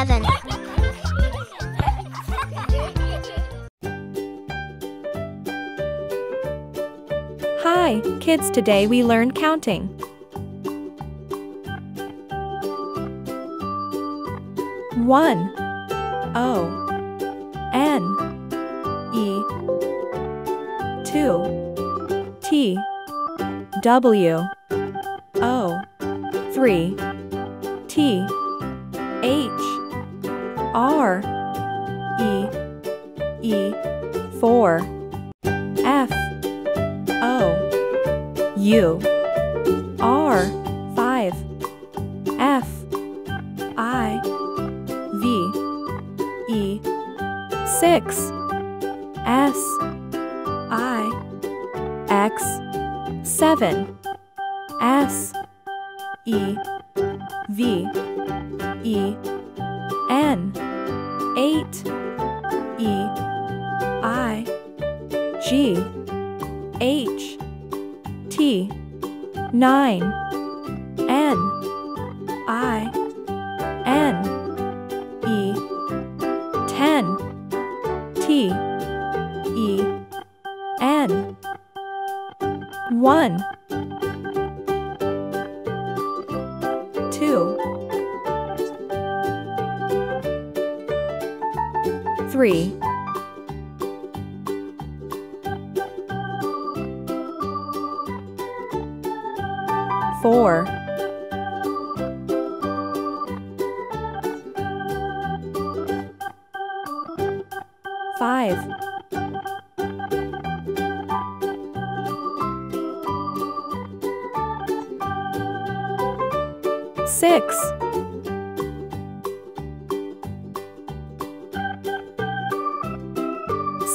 heaven. Hi, kids, today we learn counting. One. O. N. E. Two. T. W. O. Three. T. H R E E four F O U R five F I V E six S I X seven S E V E Eight. E. I. G. H. T. Nine. N. I. N. E. Ten. T. E. N. One 3. Four. Five. Six.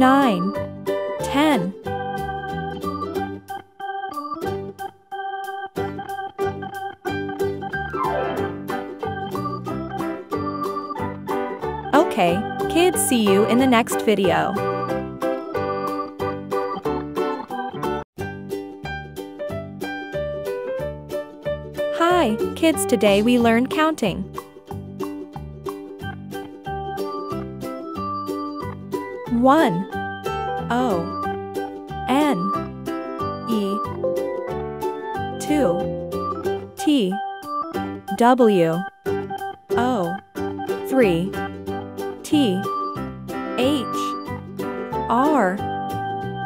nine ten Okay, kids see you in the next video. Hi, kids today we learn counting. One. O. N. E. Two. T. W. O. Three. T. H. R.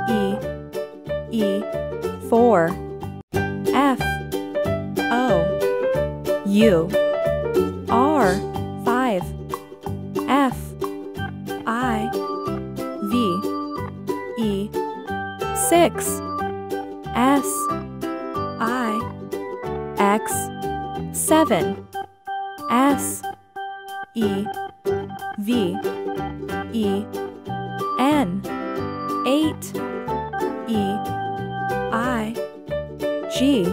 E. E. Four. F. O. U. R. Five. F six. S. I. X. seven. S. E. V. E. N. eight. E. I. G.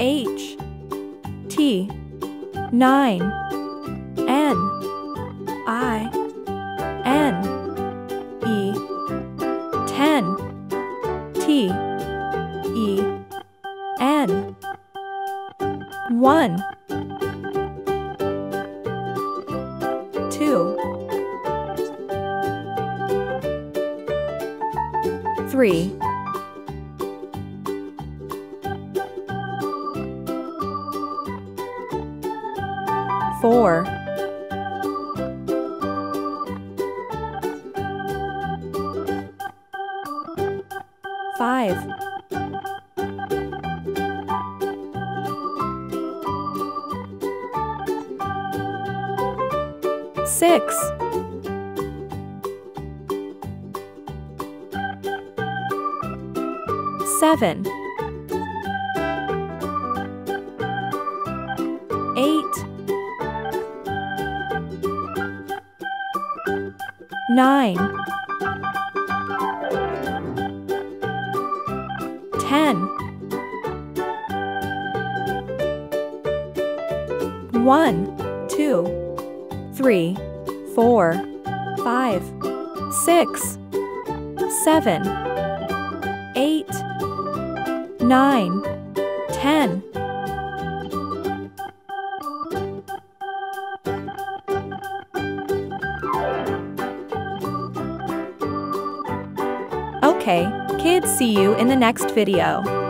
H. T. nine. N. I one two. Three. Four. Five six. Seven. Eight. Nine. Ten. One, two, three four, five, six, seven, eight, nine, ten. Okay, kids see you in the next video.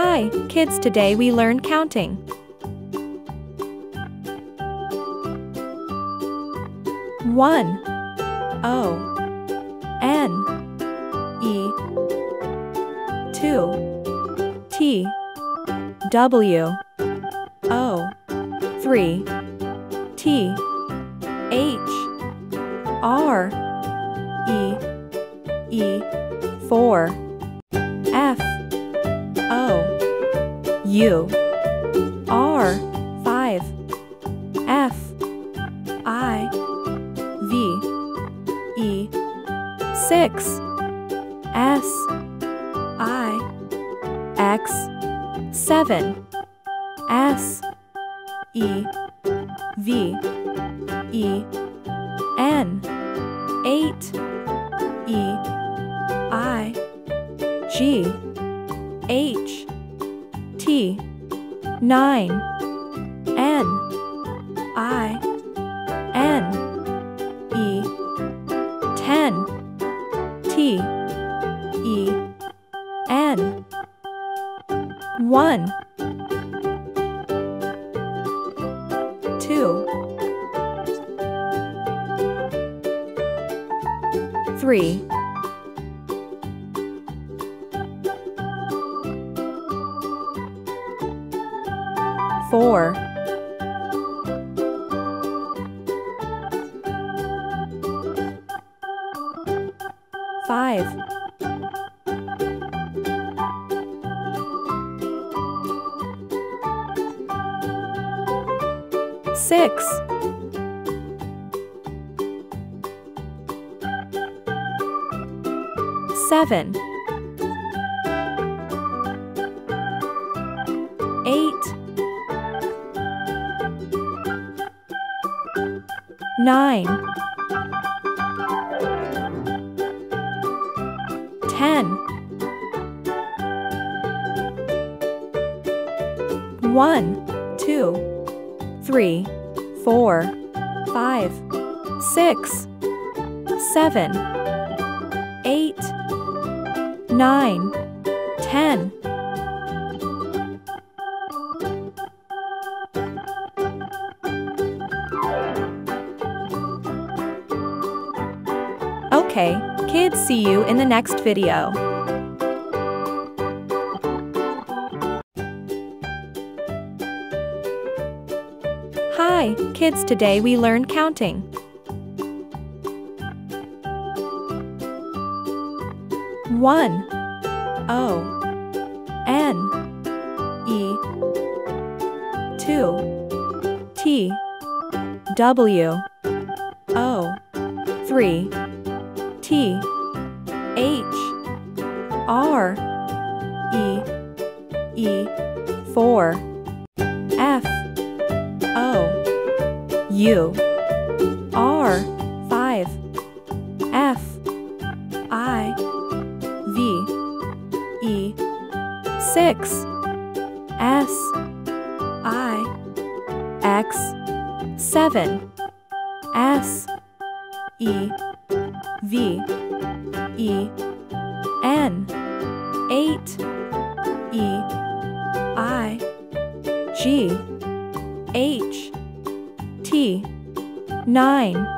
Hi, kids today we learn counting. One. O. N. E. Two. T. W. O. Three. T. H. R. E. E. Four. F U R five F I V E six S I X seven S E V E T 9 N I N E 10 T E N 1 2 3 six. Seven. Eight. Nine. Ten. One two three four five six seven eight nine ten Okay, kids see you in the next video. Hi, kids today we learn counting. One. O. N. E. Two. T. W. O. Three. T. H. R. E. E. Four. F U R five F I V E six S I X seven S E V E N eight E I G H 9,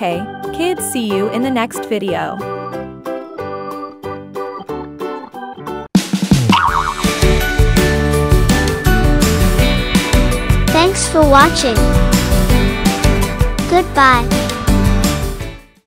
Okay, kids see you in the next video. Thanks for watching. Goodbye.